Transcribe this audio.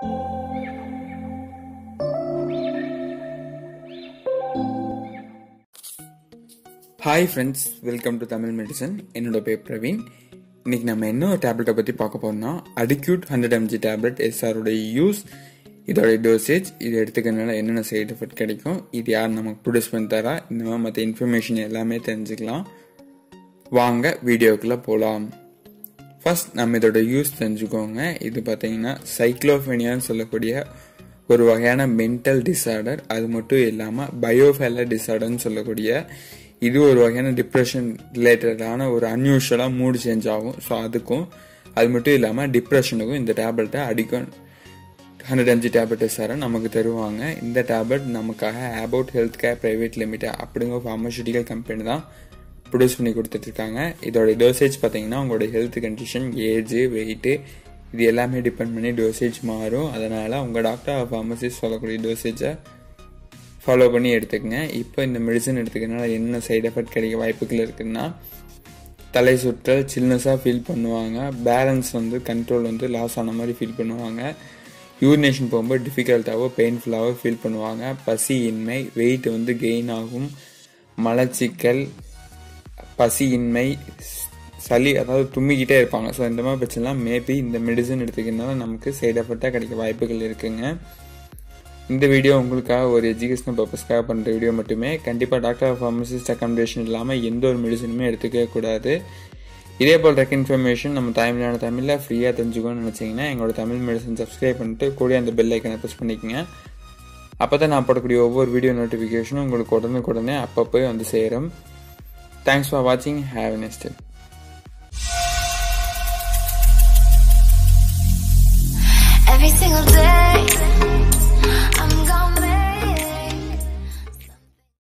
Hi friends welcome to Tamil medicine என்னோட பேர் பிரவீன். இன்னைக்கு நம்ம என்ன டேப்லெட்டை பற்றி பார்க்க போறோம்னா அடிக்யூட் ஹண்ட்ரட் எம்ஜி டேப்லெட் எஸ்ஆரோட யூஸ் இதோட டோசேஜ் இது எடுத்துக்கிறதுனால என்னென்ன சைட் எஃபெக்ட் கிடைக்கும் இது யார் நமக்கு ப்ரொடியூஸ் பண்ணி தரா இந்த மாதிரி மற்ற இன்ஃபர்மேஷன் எல்லாமே தெரிஞ்சுக்கலாம். வாங்க வீடியோக்குள்ளே போகலாம் ஃபர்ஸ்ட் நம்ம இதோட யூஸ் தெரிஞ்சுக்கோங்க. இது பார்த்தீங்கன்னா சைக்ளோஃபெனியான்னு சொல்லக்கூடிய ஒரு வகையான மென்டல் டிசார்டர் அது மட்டும் இல்லாமல் பயோஃபேலர் டிசார்டர்னு சொல்லக்கூடிய இது ஒரு வகையான டிப்ரெஷன் ரிலேட்டடான ஒரு அன்யூஷுவலாக மூடு சேஞ்ச் ஆகும். ஸோ அதுக்கும் அது மட்டும் இல்லாமல் டிப்ரெஷனுக்கும் இந்த டேப்லெட்டை அடிக்கும். ஹண்ட்ரட் எம்ஜி டேப்லெட் சார நமக்கு தருவாங்க. இந்த டேப்லெட் நமக்காக about health care private limited அப்படிங்கிற ஃபார்மசூட்டிக்கல் கம்பெனி தான் ப்ரொடியூஸ் பண்ணி கொடுத்துட்ருக்காங்க. இதோட டோசேஜ் பார்த்தீங்கன்னா உங்களோட ஹெல்த் கண்டிஷன் ஏஜ் வெயிட்டு இது எல்லாமே டிபெண்ட் பண்ணி டோசேஜ் மாறும். அதனால் உங்கள் டாக்டர் ஃபார்மசிஸ்ட் சொல்லக்கூடிய டோசேஜை ஃபாலோ பண்ணி எடுத்துக்கங்க. இப்போ இந்த மெடிசன் எடுத்துக்கிறதுனால என்ன சைடு எஃபெக்ட் கிடைக்க வாய்ப்புகள் இருக்குதுன்னா தலை சுற்றல் சில்னஸாக ஃபீல் பண்ணுவாங்க. பேலன்ஸ் வந்து கண்ட்ரோல் வந்து லாஸ் ஆன மாதிரி ஃபீல் பண்ணுவாங்க. யூரினேஷன் போகும்போது டிஃபிகல்ட்டாகவோ பெயின்ஃபுல்லாகவோ ஃபீல் பண்ணுவாங்க. பசி இன்மை வெயிட் வந்து கெயின் ஆகும். மலச்சிக்கல் பசியின்மை சளி அதாவது தும்மிக்கிட்டே இருப்பாங்க. ஸோ இந்த மாதிரி பிரச்சனைலாம் மேபி இந்த மெடிசன் எடுத்துக்கிறதுனால நமக்கு சைடு எஃபெக்டாக கிடைக்க வாய்ப்புகள் இருக்குங்க. இந்த வீடியோ உங்களுக்காக ஒரு எஜுகேஷனல் பர்பஸ்க்காக பண்ணுற வீடியோ மட்டுமே. கண்டிப்பாக டாக்டர் ஃபார்மசிஸ்ட் அக்காமடேஷன் இல்லாமல் எந்த ஒரு மெடிசனுமே எடுத்துக்க கூடாது. இதே போல் ரெக் இன்ஃபர்மேஷன் நம்ம தமிழான தமிழில் ஃப்ரீயாக தெரிஞ்சுக்கணும்னு நினச்சிங்கன்னா எங்களோட தமிழ் மெடிசன் சப்ஸ்கிரைப் பண்ணிட்டு கூட அந்த பெல் ஐக்கனை ப்ரெஸ் பண்ணிக்கோங்க. அப்போ தான் நான் போடக்கூடிய ஒவ்வொரு வீடியோ நோட்டிஃபிகேஷனும் உங்களுக்கு உடனுக்குடனே அப்பப்போ வந்து சேரும். Thanks for watching. Have a nice day. Every single day